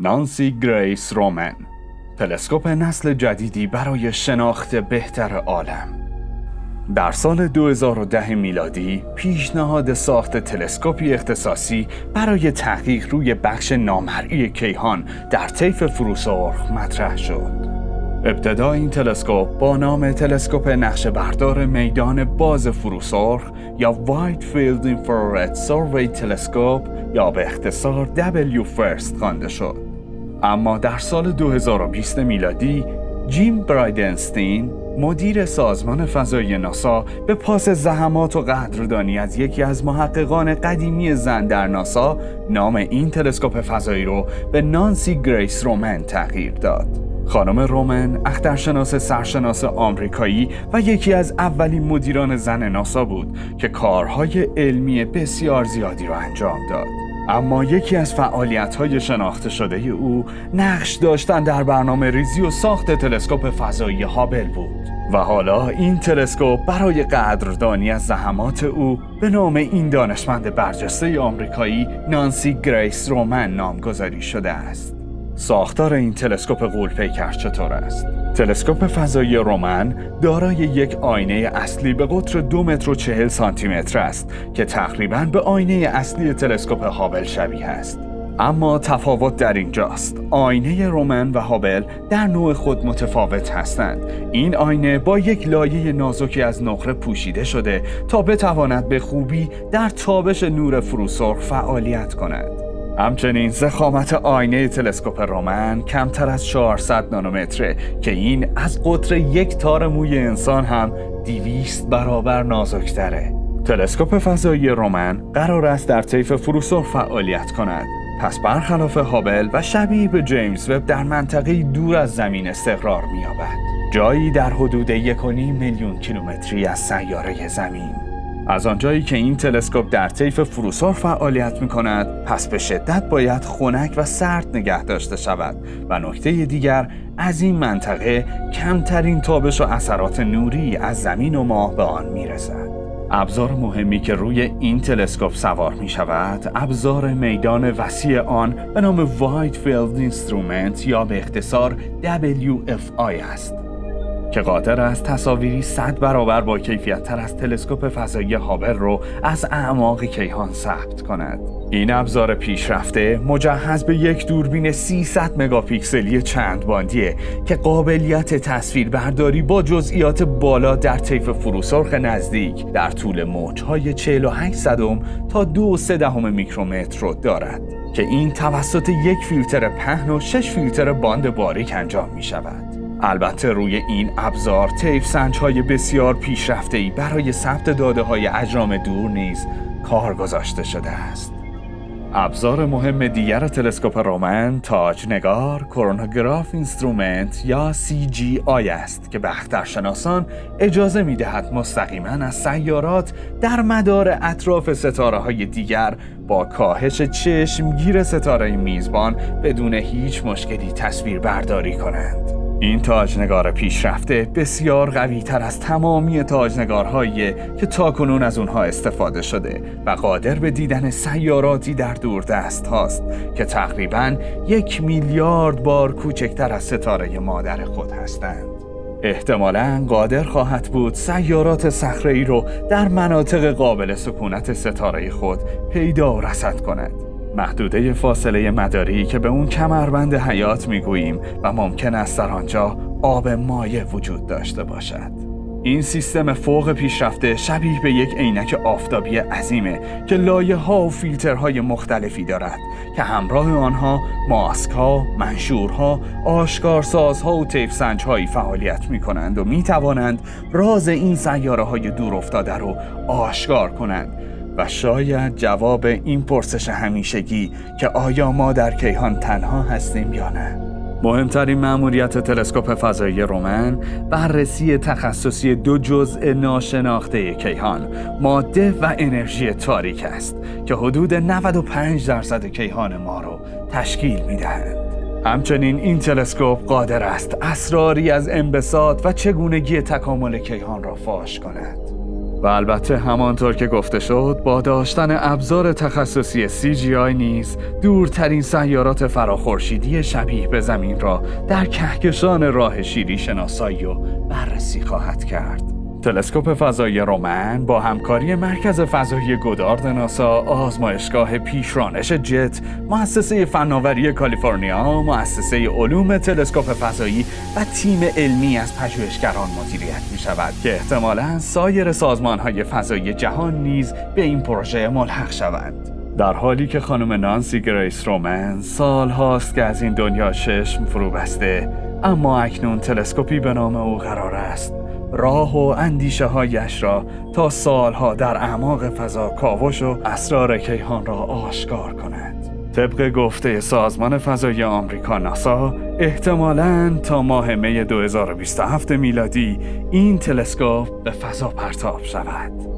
نانسی گریس رومن تلسکوپ نسل جدیدی برای شناخت بهتر عالم در سال 2010 میلادی پیشنهاد ساخت تلسکوپی اختصاصی برای تحقیق روی بخش نامرئی کیهان در طیف فروسرخ مطرح شد. ابتدا این تلسکوپ با نام تلسکوپ نقشه بردار میدان باز فروسرخ یا Wide Field Infrared Survey Telescope یا به اختصار WFIRST خوانده شد. اما در سال 2020 میلادی جیم برایدنستین مدیر سازمان فضایی ناسا به پاس زحمات و قدردانی از یکی از محققان قدیمی زن در ناسا نام این تلسکوپ فضایی رو به نانسی گریس رومن تغییر داد. خانم رومن اخترشناس سرشناس آمریکایی و یکی از اولین مدیران زن ناسا بود که کارهای علمی بسیار زیادی را انجام داد. اما یکی از فعالیت های شناخته شده او نقش داشتن در برنامه ریزی و ساخت تلسکوپ فضایی هابل بود و حالا این تلسکوپ برای قدردانی از زحمات او به نام این دانشمند برجسته آمریکایی نانسی گریس رومن نامگذاری شده است ساختار این تلسکوپ غولپیکر چطور است؟ تلسکوپ فضایی رومن دارای یک آینه اصلی به قطر دو متر و چهل سانتی متر است که تقریبا به آینه اصلی تلسکوپ هابل شبیه است. اما تفاوت در اینجاست. آینه رومن و هابل در نوع خود متفاوت هستند. این آینه با یک لایه نازکی از نقره پوشیده شده تا بتواند به خوبی در تابش نور فروسرخ فعالیت کند. همچنین زخامت آینه تلسکوپ رومن کمتر از 400 نانومتره که این از قطر یک تار موی انسان هم 200 برابر نازکتره. تلسکوپ فضایی رومن قرار است در طیف فروسرخ فعالیت کند. پس برخلاف هابل و شبیه به جیمز وب در منطقه دور از زمین استقرار می‌یابد. جایی در حدود 1.5 میلیون کیلومتری از سیاره زمین. از آنجایی که این تلسکوپ در طیف فروسار فعالیت می کند پس به شدت باید خنک و سرد نگه داشته شود و نکته دیگر از این منطقه کمترین تابش و اثرات نوری از زمین و ماه به آن می رسد. ابزار مهمی که روی این تلسکوپ سوار می شود ابزار میدان وسیع آن به نام Wide Field Instrument یا به اختصار WFI است که قادر است تصاویری صد برابر با کیفیت تر از تلسکوپ فضایی هابل رو از اعماق کیهان ثبت کند. این ابزار پیشرفته مجهز به یک دوربین 300 مگاپیکسلی چند باندیه که قابلیت تصویر برداری با جزئیات بالا در طیف فروسرخ نزدیک در طول موجهای 48 صدم تا 2.3 دهم میکرومتر رو دارد که این توسط یک فیلتر پهن و 6 فیلتر باند باریک انجام می شود. البته روی این ابزار طیف سنج های بسیار پیشرفته ای برای ثبت داده های اجرام دور نیز کار گذاشته شده است. ابزار مهم دیگر تلسکوپ رومن تاج نگار Coronagraph Instrument یا CGI است که به اخترشناسان اجازه می دهد مستقیما از سیارات در مدار اطراف ستاره های دیگر با کاهش چشمگیر ستاره میزبان بدون هیچ مشکلی تصویر برداری کنند. این تاجنگار پیشرفته بسیار قوی تر از تمامی تاجنگارهایی که تاکنون از اونها استفاده شده و قادر به دیدن سیاراتی در دست هاست که تقریبا یک میلیارد بار کوچکتر از ستاره مادر خود هستند. احتمالا قادر خواهد بود سیارات صخره رو در مناطق قابل سکونت ستاره خود پیدا و رسد کند. محدوده فاصله مداری که به اون کمربند حیات می‌گوییم و ممکن است در آنجا آب مایع وجود داشته باشد. این سیستم فوق پیشرفته شبیه به یک عینک آفتابی عظیمه که لایه ها و فیلترهای مختلفی دارد که همراه آنها ماسک ها، منشورها، آشکارسازها و تیف سنج هایی فعالیت می کنند و می توانند راز این سیاره های دور افتاده رو آشکار کنند و شاید جواب این پرسش همیشگی که آیا ما در کیهان تنها هستیم یا نه. مهمترین مأموریت تلسکوپ فضایی رومن بررسی تخصصی دو جزء ناشناخته کیهان ماده و انرژی تاریک است که حدود 95 درصد کیهان ما رو تشکیل می‌دهند. همچنین این تلسکوپ قادر است اسراری از انبساط و چگونگی تکامل کیهان را فاش کند. و البته همانطور که گفته شد با داشتن ابزار تخصصی CGI نیز دورترین سیارات فراخورشیدی شبیه به زمین را در کهکشان راه شیری شناسایی و بررسی خواهد کرد. تلسکوپ فضایی رومن با همکاری مرکز فضایی گودارد ناسا، آزمایشگاه پیشرانش جت، مؤسسه فناوری کالیفرنیا، مؤسسه علوم تلسکوپ فضایی و تیم علمی از پژوهشگران مدیریت می شود که احتمالا سایر سازمان های فضایی جهان نیز به این پروژه ملحق شوند. در حالی که خانم نانسی گریس رومن سال هاست که از این دنیا چشم فرو بسته اما اکنون تلسکوپی به نام او قرار است راه و اندیشه هایش را تا سالها در اعماق فضا کاوش و اسرار کیهان را آشکار کند. طبق گفته سازمان فضای آمریکا ناسا احتمالاً تا ماه می 2027 میلادی این تلسکوپ به فضا پرتاب شود.